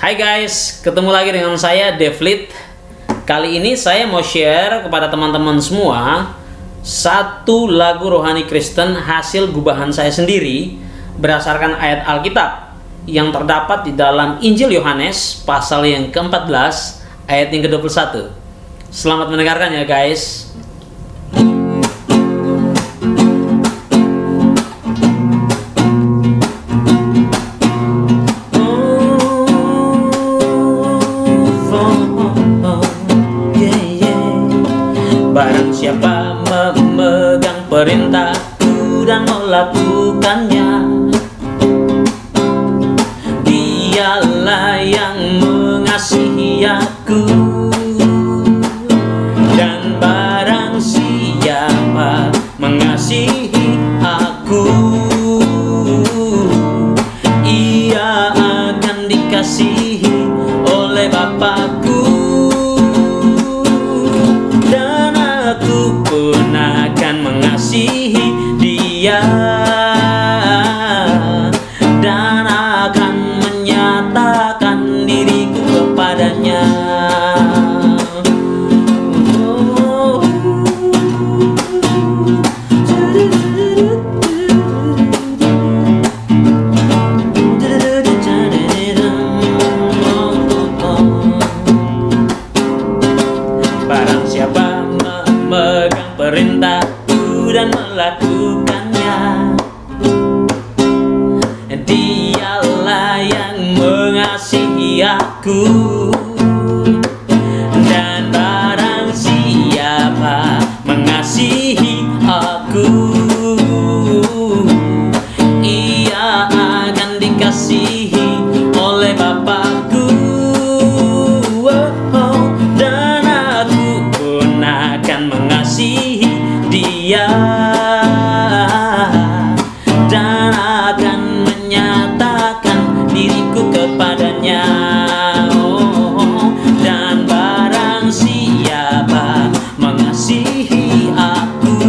Hai guys, ketemu lagi dengan saya Devlit. Kali ini saya mau share kepada teman-teman semua satu lagu rohani Kristen hasil gubahan saya sendiri berdasarkan ayat Alkitab yang terdapat di dalam Injil Yohanes pasal yang ke-14 ayat yang ke-21. Selamat mendengarkan ya guys. Perintahku dan melakukannya. Dialah yang mengasihi aku. Dan barang siapa mengasihi aku Ia akan dikasihi oleh Bapakku dia Dan barang siapa mengasihi aku Ia akan dikasihi oleh Bapakku. Oh, Dan aku pun akan mengasihi dia kepadanya. Oh, Dan barang siapa mengasihi aku?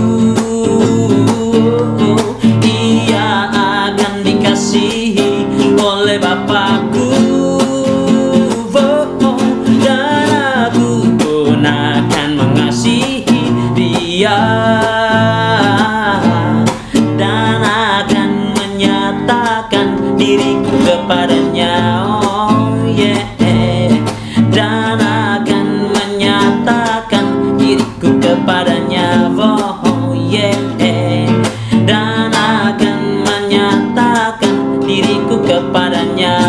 Ia akan dikasihi oleh Bapakku. Oh, Dan aku pun akan kepadanya Oh yeah. Dan akan menyatakan diriku kepadanya. Oh yeah. Dan akan menyatakan diriku kepadanya.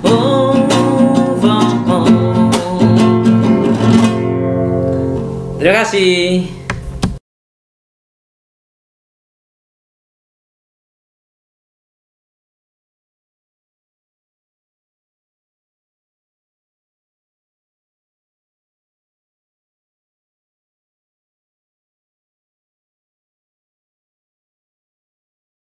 Oh, oh, oh. Terima kasih.